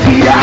Vira